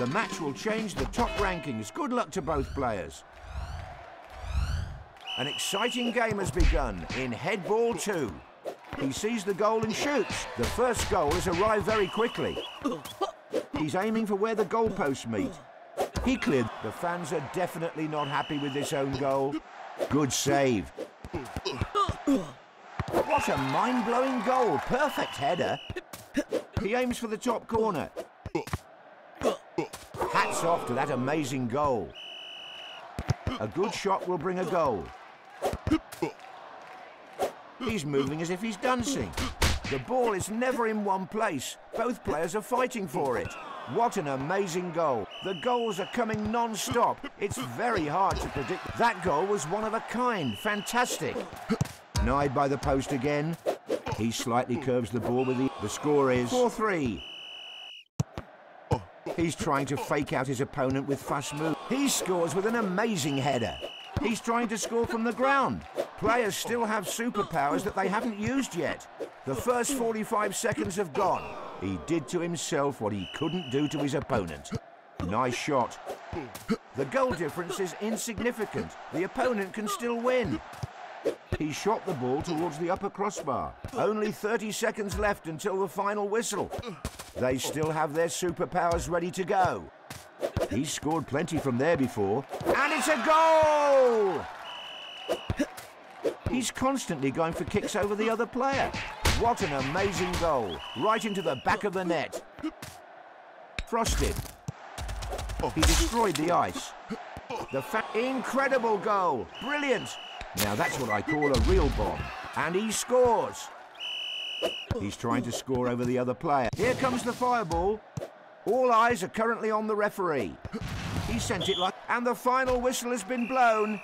The match will change the top rankings. Good luck to both players. An exciting game has begun in headball two. He sees the goal and shoots. The first goal has arrived very quickly. He's aiming for where the goalposts meet. He cleared. The fans are definitely not happy with this own goal. Good save. What a mind-blowing goal. Perfect header. He aims for the top corner. Hats off to that amazing goal. A good shot will bring a goal. He's moving as if he's dancing. The ball is never in one place. Both players are fighting for it. What an amazing goal. The goals are coming non-stop. It's very hard to predict. That goal was one of a kind. Fantastic. Nied by the post again. He slightly curves the ball with the... The score is 4-3. He's trying to fake out his opponent with fast move. He scores with an amazing header. He's trying to score from the ground. Players still have superpowers that they haven't used yet. The first 45 seconds have gone. He did to himself what he couldn't do to his opponent. Nice shot. The goal difference is insignificant. The opponent can still win. He shot the ball towards the upper crossbar. Only 30 seconds left until the final whistle. They still have their superpowers ready to go. He's scored plenty from there before. And it's a goal! He's constantly going for kicks over the other player. What an amazing goal. Right into the back of the net. Frosted. He destroyed the ice. The incredible goal. Brilliant. Now that's what I call a real bomb. And he scores. He's trying to score over the other player. Here comes the fireball. All eyes are currently on the referee. He sent it like... And the final whistle has been blown.